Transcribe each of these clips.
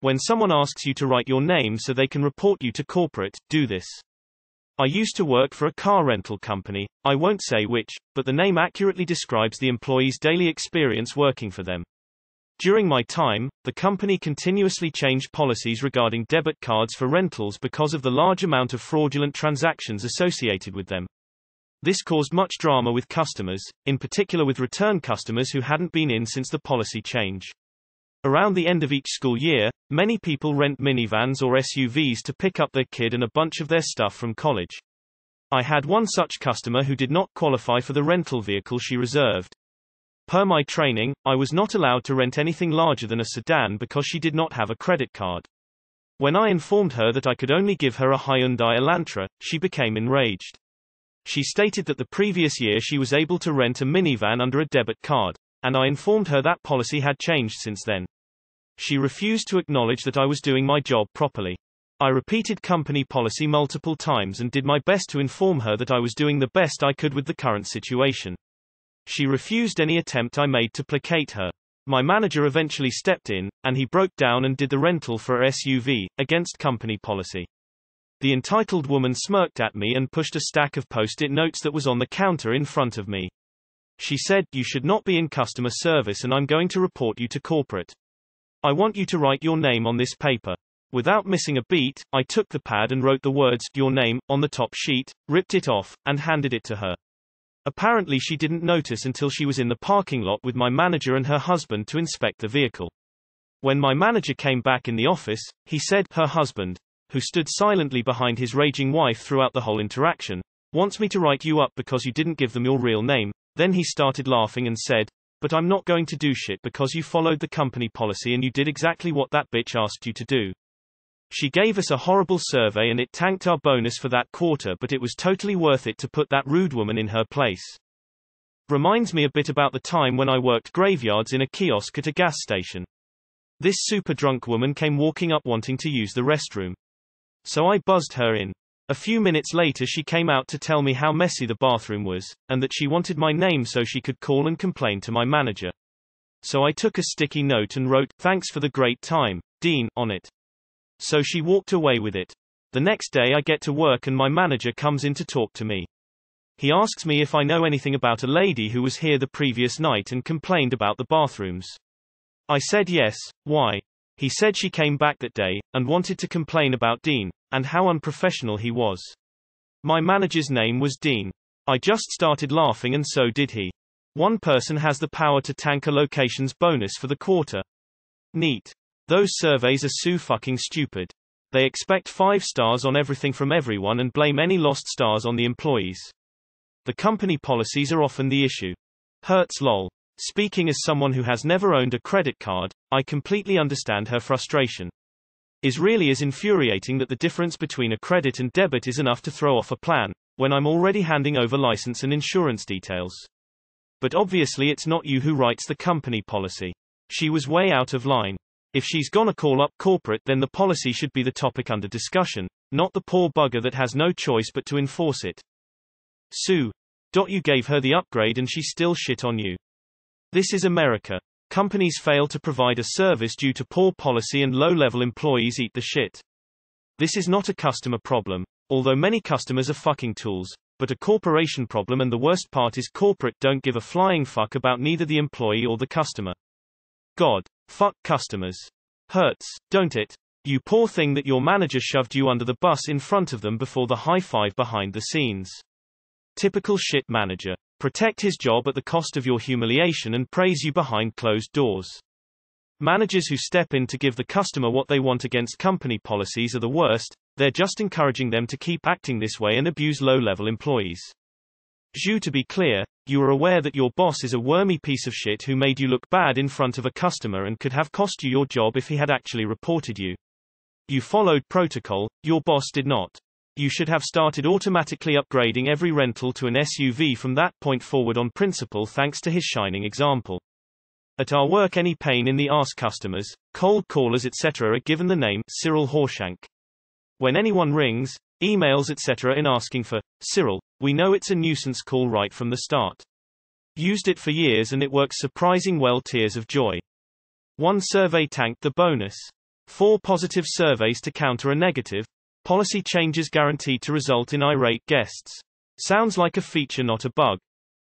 When someone asks you to write your name so they can report you to corporate, do this. I used to work for a car rental company, I won't say which, but the name accurately describes the employee's daily experience working for them. During my time, the company continuously changed policies regarding debit cards for rentals because of the large amount of fraudulent transactions associated with them. This caused much drama with customers, in particular with return customers who hadn't been in since the policy change. Around the end of each school year, many people rent minivans or SUVs to pick up their kid and a bunch of their stuff from college. I had one such customer who did not qualify for the rental vehicle she reserved. Per my training, I was not allowed to rent anything larger than a sedan because she did not have a credit card. When I informed her that I could only give her a Hyundai Elantra, she became enraged. She stated that the previous year she was able to rent a minivan under a debit card and I informed her that policy had changed since then. She refused to acknowledge that I was doing my job properly. I repeated company policy multiple times and did my best to inform her that I was doing the best I could with the current situation. She refused any attempt I made to placate her. My manager eventually stepped in, and he broke down and did the rental for her SUV, against company policy. The entitled woman smirked at me and pushed a stack of post-it notes that was on the counter in front of me. She said, you should not be in customer service and I'm going to report you to corporate. I want you to write your name on this paper. Without missing a beat, I took the pad and wrote the words, your name, on the top sheet, ripped it off, and handed it to her. Apparently she didn't notice until she was in the parking lot with my manager and her husband to inspect the vehicle. When my manager came back in the office, he said, her husband, who stood silently behind his raging wife throughout the whole interaction, wants me to write you up because you didn't give them your real name, then he started laughing and said, but I'm not going to do shit because you followed the company policy and you did exactly what that bitch asked you to do. She gave us a horrible survey and it tanked our bonus for that quarter but it was totally worth it to put that rude woman in her place. Reminds me a bit about the time when I worked graveyards in a kiosk at a gas station. This super drunk woman came walking up wanting to use the restroom. So I buzzed her in. A few minutes later she came out to tell me how messy the bathroom was, and that she wanted my name so she could call and complain to my manager. So I took a sticky note and wrote, thanks for the great time, Dean, on it. So she walked away with it. The next day I get to work and my manager comes in to talk to me. He asks me if I know anything about a lady who was here the previous night and complained about the bathrooms. I said yes, why? He said she came back that day, and wanted to complain about Dean, and how unprofessional he was. My manager's name was Dean. I just started laughing and so did he. One person has the power to tank a location's bonus for the quarter. Neat. Those surveys are so fucking stupid. They expect five stars on everything from everyone and blame any lost stars on the employees. The company policies are often the issue. Hurts lol. Speaking as someone who has never owned a credit card, I completely understand her frustration. Is really as infuriating that the difference between a credit and debit is enough to throw off a plan, when I'm already handing over license and insurance details. But obviously it's not you who writes the company policy. She was way out of line. If she's gonna call up corporate then the policy should be the topic under discussion, not the poor bugger that has no choice but to enforce it. Sue. Dot You gave her the upgrade and she still shit on you. This is America. Companies fail to provide a service due to poor policy and low-level employees eat the shit. This is not a customer problem, although many customers are fucking tools, but a corporation problem and the worst part is corporate don't give a flying fuck about neither the employee or the customer. God. Fuck customers. Hurts, don't it? You poor thing that your manager shoved you under the bus in front of them before the high five behind the scenes. Typical shit manager protect his job at the cost of your humiliation and praise you behind closed doors. Managers who step in to give the customer what they want against company policies are the worst, they're just encouraging them to keep acting this way and abuse low-level employees. Zhu to be clear, you are aware that your boss is a wormy piece of shit who made you look bad in front of a customer and could have cost you your job if he had actually reported you. You followed protocol, your boss did not. You should have started automatically upgrading every rental to an SUV from that point forward on principle thanks to his shining example. At our work any pain in the ass customers, cold callers etc. are given the name Cyril Horshank. When anyone rings, emails etc. in asking for Cyril, we know it's a nuisance call right from the start. Used it for years and it works surprising well tears of joy. One survey tanked the bonus. Four positive surveys to counter a negative. Policy changes guaranteed to result in irate guests. Sounds like a feature not a bug.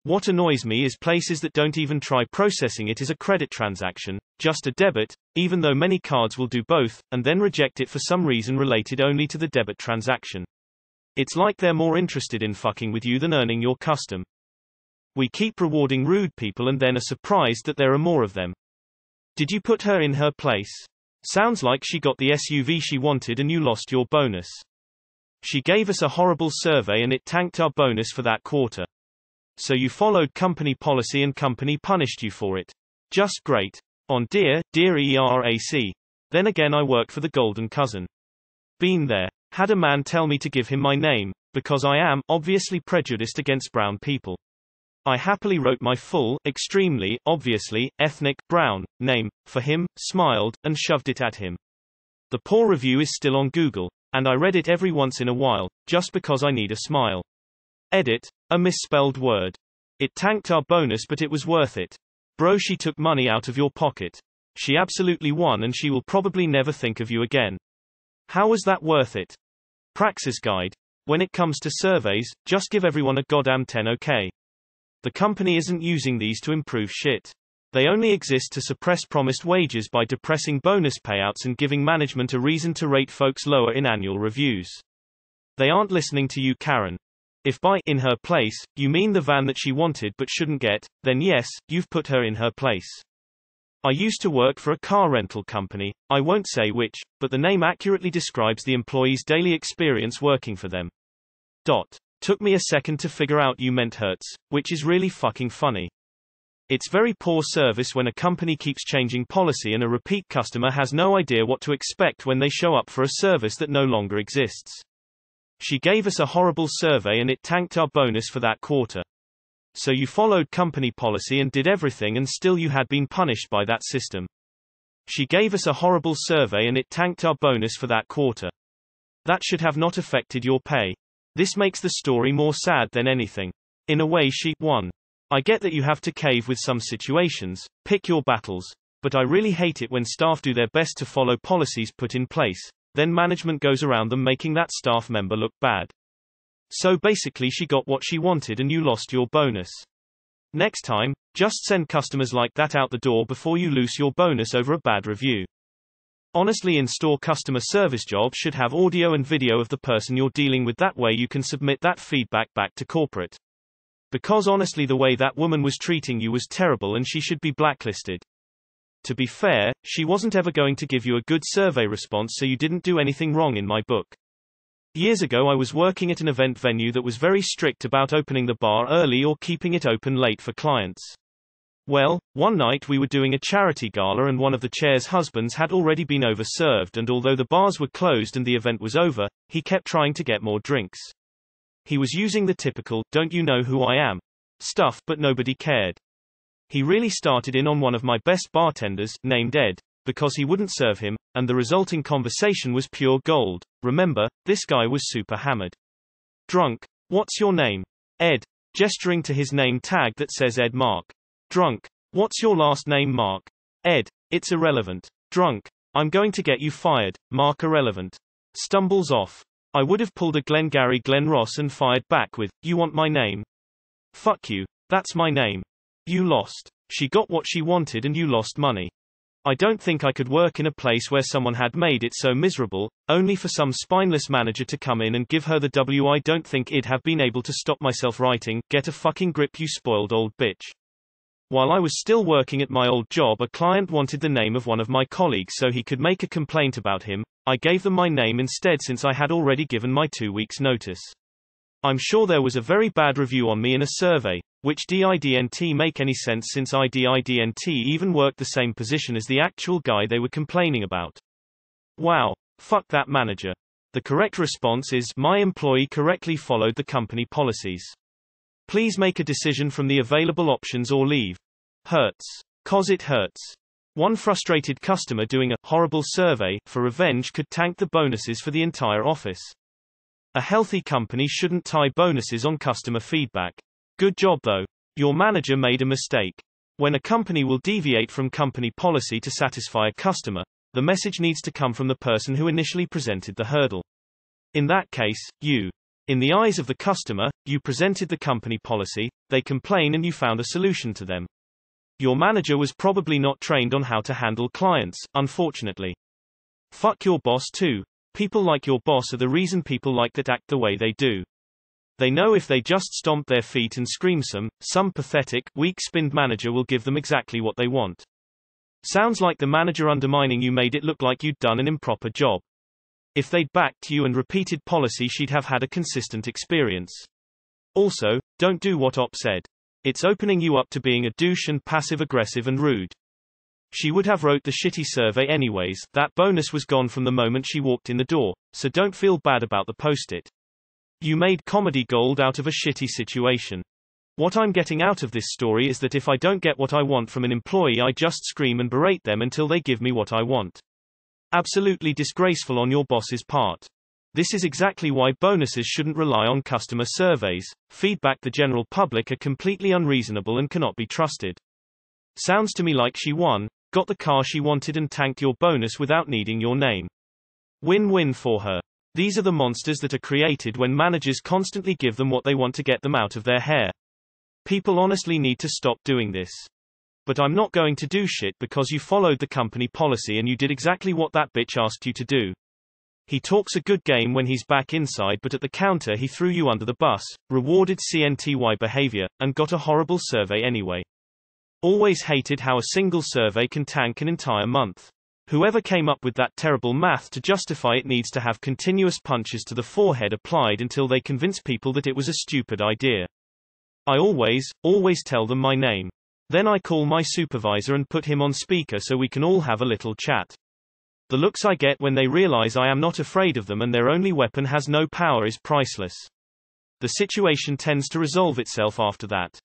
What annoys me is places that don't even try processing it as a credit transaction, just a debit, even though many cards will do both, and then reject it for some reason related only to the debit transaction. It's like they're more interested in fucking with you than earning your custom. We keep rewarding rude people and then are surprised that there are more of them. Did you put her in her place? Sounds like she got the SUV she wanted and you lost your bonus. She gave us a horrible survey and it tanked our bonus for that quarter. So you followed company policy and company punished you for it. Just great. On Dear, Dear ERAC. Then again I work for the Golden Cousin. Been there. Had a man tell me to give him my name, because I am, obviously prejudiced against brown people. I happily wrote my full, extremely, obviously, ethnic, brown, name, for him, smiled, and shoved it at him. The poor review is still on Google, and I read it every once in a while, just because I need a smile. Edit. A misspelled word. It tanked our bonus but it was worth it. Bro she took money out of your pocket. She absolutely won and she will probably never think of you again. How was that worth it? Praxis Guide. When it comes to surveys, just give everyone a goddamn 10 okay. The company isn't using these to improve shit. They only exist to suppress promised wages by depressing bonus payouts and giving management a reason to rate folks lower in annual reviews. They aren't listening to you Karen. If by in her place, you mean the van that she wanted but shouldn't get, then yes, you've put her in her place. I used to work for a car rental company, I won't say which, but the name accurately describes the employee's daily experience working for them. Dot. Took me a second to figure out you meant Hertz, which is really fucking funny. It's very poor service when a company keeps changing policy and a repeat customer has no idea what to expect when they show up for a service that no longer exists. She gave us a horrible survey and it tanked our bonus for that quarter. So you followed company policy and did everything and still you had been punished by that system. She gave us a horrible survey and it tanked our bonus for that quarter. That should have not affected your pay. This makes the story more sad than anything. In a way she won. I get that you have to cave with some situations, pick your battles, but I really hate it when staff do their best to follow policies put in place, then management goes around them making that staff member look bad. So basically she got what she wanted and you lost your bonus. Next time, just send customers like that out the door before you lose your bonus over a bad review. Honestly in-store customer service jobs should have audio and video of the person you're dealing with that way you can submit that feedback back to corporate. Because honestly the way that woman was treating you was terrible and she should be blacklisted. To be fair, she wasn't ever going to give you a good survey response so you didn't do anything wrong in my book. Years ago I was working at an event venue that was very strict about opening the bar early or keeping it open late for clients. Well, one night we were doing a charity gala and one of the chair's husbands had already been overserved and although the bars were closed and the event was over, he kept trying to get more drinks. He was using the typical, don't you know who I am? stuff but nobody cared. He really started in on one of my best bartenders, named Ed, because he wouldn't serve him, and the resulting conversation was pure gold. Remember, this guy was super hammered. Drunk. What's your name? Ed. Gesturing to his name tag that says Ed Mark. Drunk. What's your last name Mark? Ed. It's irrelevant. Drunk. I'm going to get you fired. Mark irrelevant. Stumbles off. I would have pulled a Glengarry Glen Ross and fired back with, You want my name? Fuck you. That's my name. You lost. She got what she wanted and you lost money. I don't think I could work in a place where someone had made it so miserable, only for some spineless manager to come in and give her the W. I don't think I'd have been able to stop myself writing, get a fucking grip you spoiled old bitch. While I was still working at my old job a client wanted the name of one of my colleagues so he could make a complaint about him, I gave them my name instead since I had already given my two weeks notice. I'm sure there was a very bad review on me in a survey, which DIDNT make any sense since IDIDNT even worked the same position as the actual guy they were complaining about. Wow. Fuck that manager. The correct response is, my employee correctly followed the company policies. Please make a decision from the available options or leave. Hurts. Cause it hurts. One frustrated customer doing a horrible survey for revenge could tank the bonuses for the entire office. A healthy company shouldn't tie bonuses on customer feedback. Good job though. Your manager made a mistake. When a company will deviate from company policy to satisfy a customer, the message needs to come from the person who initially presented the hurdle. In that case, you. In the eyes of the customer, you presented the company policy, they complain and you found a solution to them. Your manager was probably not trained on how to handle clients, unfortunately. Fuck your boss too. People like your boss are the reason people like that act the way they do. They know if they just stomp their feet and scream some, some pathetic, weak-spinned manager will give them exactly what they want. Sounds like the manager undermining you made it look like you'd done an improper job. If they'd backed you and repeated policy she'd have had a consistent experience. Also, don't do what Op said. It's opening you up to being a douche and passive-aggressive and rude. She would have wrote the shitty survey anyways, that bonus was gone from the moment she walked in the door, so don't feel bad about the post-it. You made comedy gold out of a shitty situation. What I'm getting out of this story is that if I don't get what I want from an employee I just scream and berate them until they give me what I want. Absolutely disgraceful on your boss's part. This is exactly why bonuses shouldn't rely on customer surveys. Feedback the general public are completely unreasonable and cannot be trusted. Sounds to me like she won, got the car she wanted and tanked your bonus without needing your name. Win-win for her. These are the monsters that are created when managers constantly give them what they want to get them out of their hair. People honestly need to stop doing this. But I'm not going to do shit because you followed the company policy and you did exactly what that bitch asked you to do. He talks a good game when he's back inside but at the counter he threw you under the bus, rewarded CNTY behavior, and got a horrible survey anyway. Always hated how a single survey can tank an entire month. Whoever came up with that terrible math to justify it needs to have continuous punches to the forehead applied until they convince people that it was a stupid idea. I always, always tell them my name. Then I call my supervisor and put him on speaker so we can all have a little chat. The looks I get when they realize I am not afraid of them and their only weapon has no power is priceless. The situation tends to resolve itself after that.